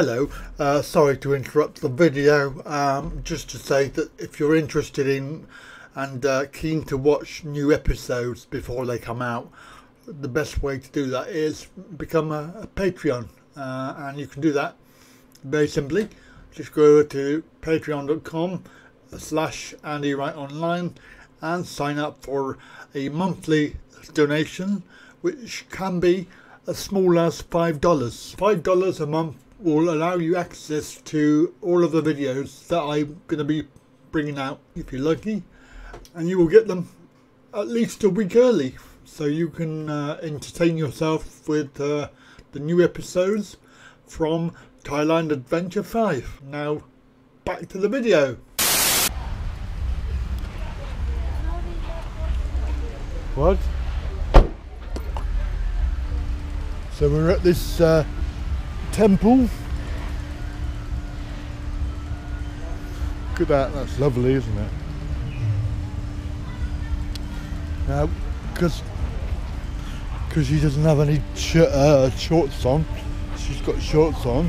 Hello. Uh, sorry to interrupt the video. Um, just to say that if you're interested in and uh, keen to watch new episodes before they come out, the best way to do that is become a, a Patreon. Uh, and you can do that very simply. Just go over to patreon.com slash Andy Wright Online and sign up for a monthly donation, which can be as small as $5. $5 a month will allow you access to all of the videos that I'm going to be bringing out if you're lucky and you will get them at least a week early so you can uh, entertain yourself with uh, the new episodes from Thailand Adventure 5. Now back to the video. What? So we're at this uh, temple. Look at that, that's lovely, isn't it? Now, because because she doesn't have any uh, shorts on, she's got shorts on,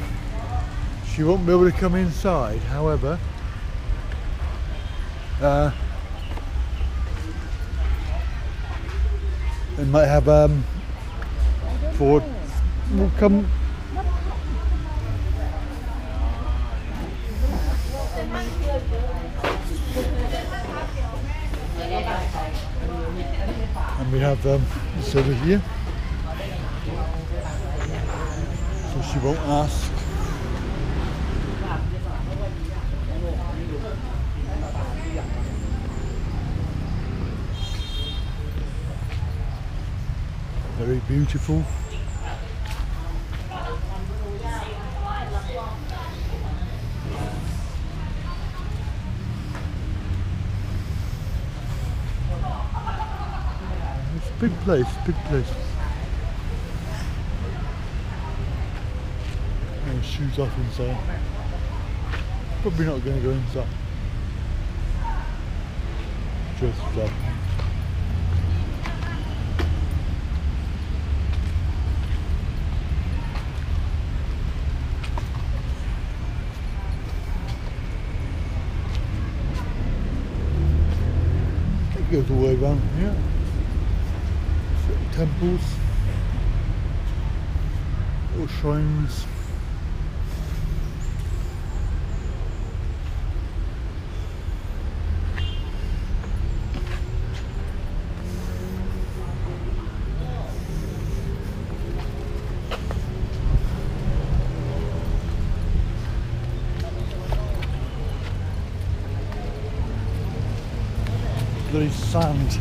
she won't be able to come inside. However, uh, they might have um, for will come and we have um, this over here. So she won't ask. Very beautiful big place, big place. No shoes off inside. Probably not going to go inside. Just. It goes all the way around here temples or oh, shrines. There is sand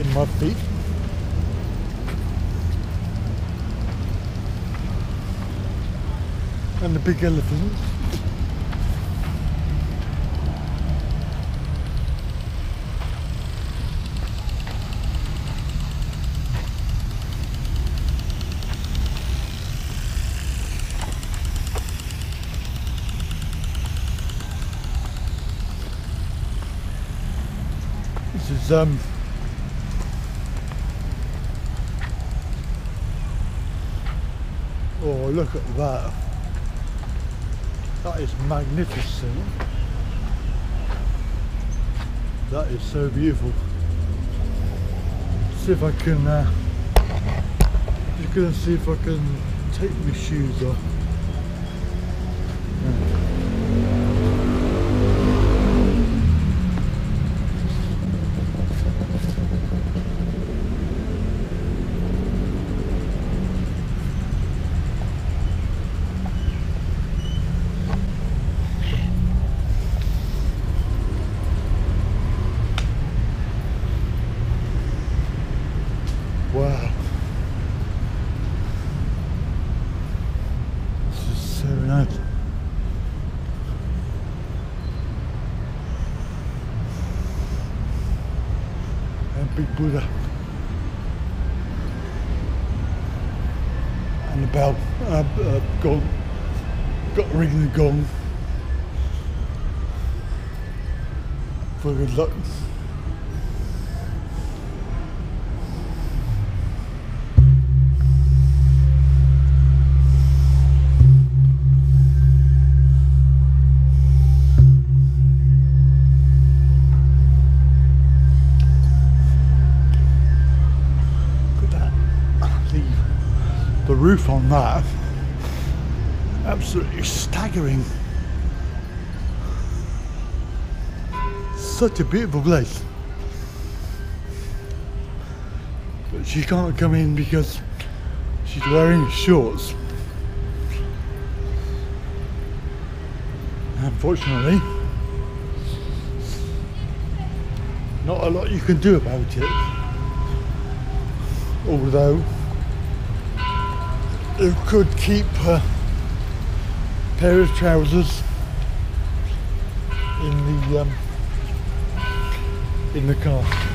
in my feet. And the big elephants. This is um Oh look at that. That is magnificent. That is so beautiful. See if I can, uh, just gonna see if I can take my shoes off. Wow. This is so nice. And Big Buddha. And the bell. Uh, uh, gong. Got ringing the gong. For good luck. That. Absolutely staggering. Such a beautiful place. But she can't come in because she's wearing shorts. Unfortunately, not a lot you can do about it. Although you could keep a pair of trousers in the um, in the car.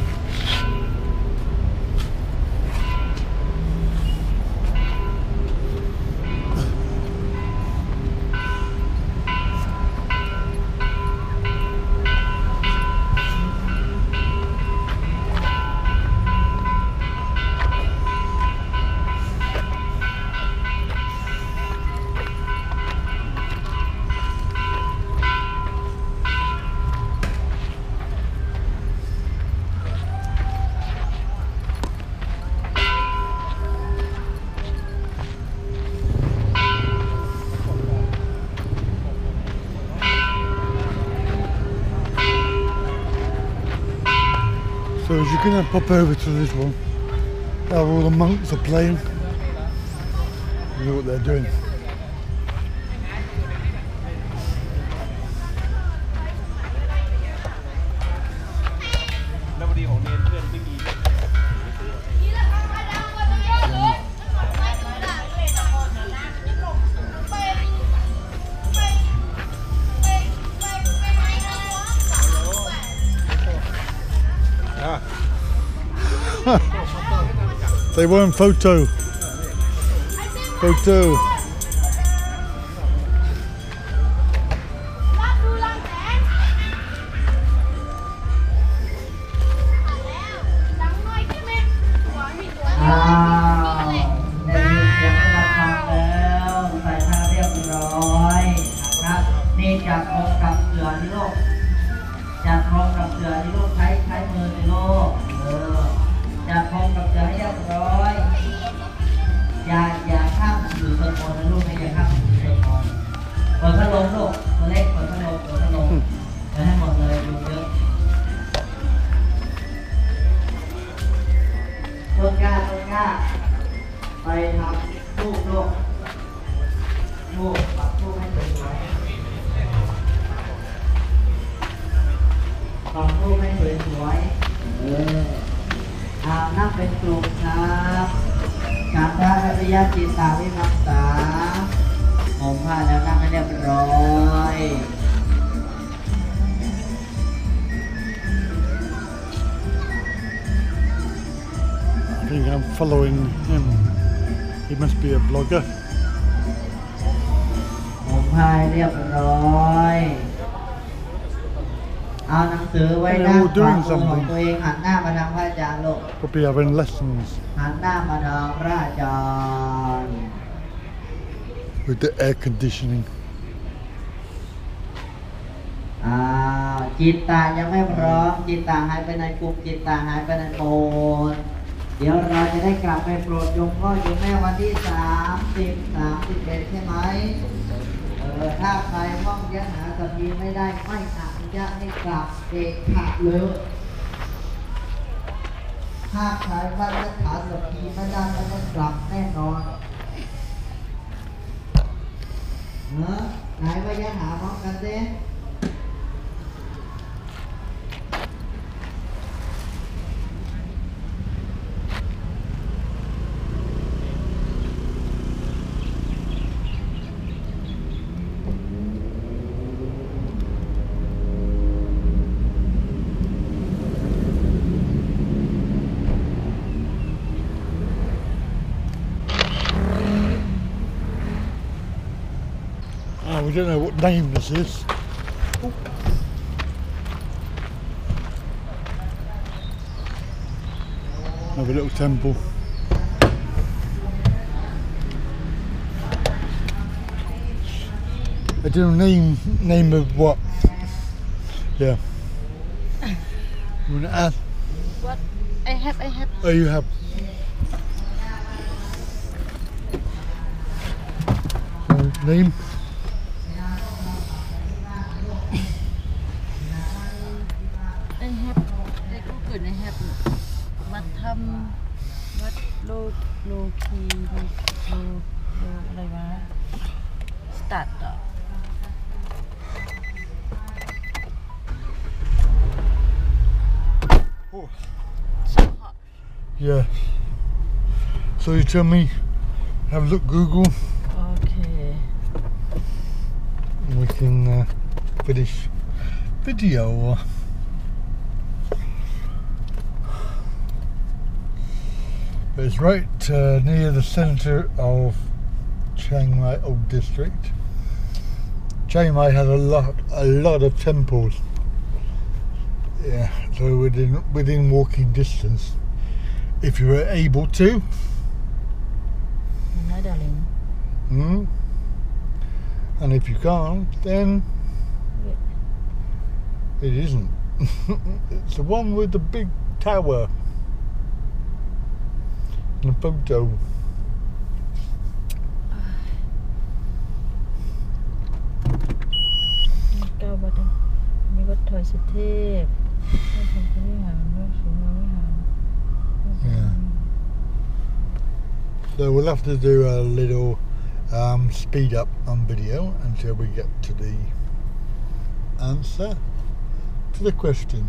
You're gonna pop over to this one, how all the monks are playing. You know what they're doing. They weren't photo. Photo. มผ้าแล้วนั่งให้เรียบร้อย I think I'm following him. He must be a blogger. ผมพายเรียบร้อย เอาหนังสือไว้ด้านขวามือของตัวเองหันหน้ามาทางพระอาจารย์ลูก Probably having lessons หันหน้ามาทางพระอาจารย์ with the air conditioning. อ่าจิตตายังไม่พร้อมจิตตาหายไปในกลุ่มจิตตาหายไปในโบสถ์เดี๋ยวเราจะได้กลับไปโปรดโยมพ่อโยมแม่วันที่สามสิบสามสิบเอ็ดใช่ไหมเออถ้าใครท่องยะหาสัพพีไม่ได้ไม่อนุญาตให้กลับเด็กขาดเลยถ้าใครว่ายะหาสัพพีไม่ได้ไม่ต้องกลับแน่นอน เนอะไหนว่ายะหาพร้อมกันเด้ we don't know what name this is. Have a little temple. I don't know name name of what. Yeah. You wanna ask? What? I have, I have. Oh, you have. name? So you tell me, have a look Google. Okay. We can uh, finish video. But it's right uh, near the centre of Chiang Mai Old District. Chiang Mai has a lot, a lot of temples. Yeah, so within within walking distance, if you were able to. Hmm. And if you can't, then it isn't. it's the one with the big tower and the photo. Cao. So we'll have to do a little um, speed up on video until we get to the answer to the question.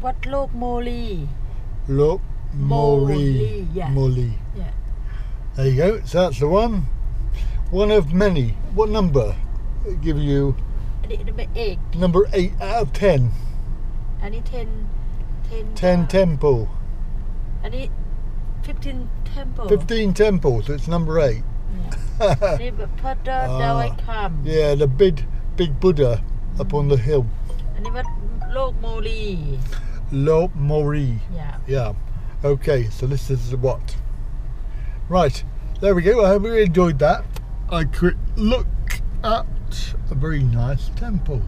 Wat Lok Moli? Lok Moli. Yeah. Yeah. There you go. So that's the one. One of many. What number? Give you. Number eight. Number eight out of ten. Any ten. Ten. Ten uh, temple and it 15 temples. 15 temples, it's number eight. Yeah. Ah, yeah, the big, big Buddha mm. up on the hill. And it was Lok Mori. Lok Mori. Yeah. Yeah. Okay, so this is what? Right, there we go. I hope you enjoyed that. I could look at a very nice temple.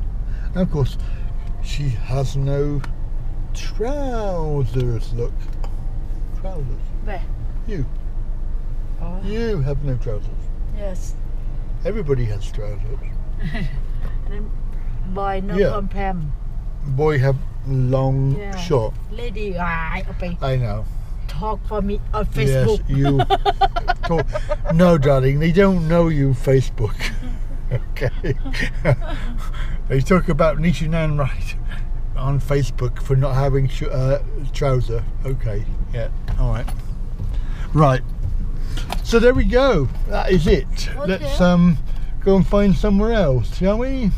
And of course, she has no trousers. Look trousers. Where? You. Oh. You have no trousers. Yes. Everybody has trousers. and boy no yeah. pam. Boy have long, yeah. short. Lady, I okay. I know. Talk for me on Facebook. Yes, you. talk. No, darling, they don't know you Facebook. okay. they talk about Nishanan right on Facebook for not having sh- uh, trouser. Okay. Yeah. All right. Right. So there we go. That is it. Okay. Let's um go and find somewhere else, shall we?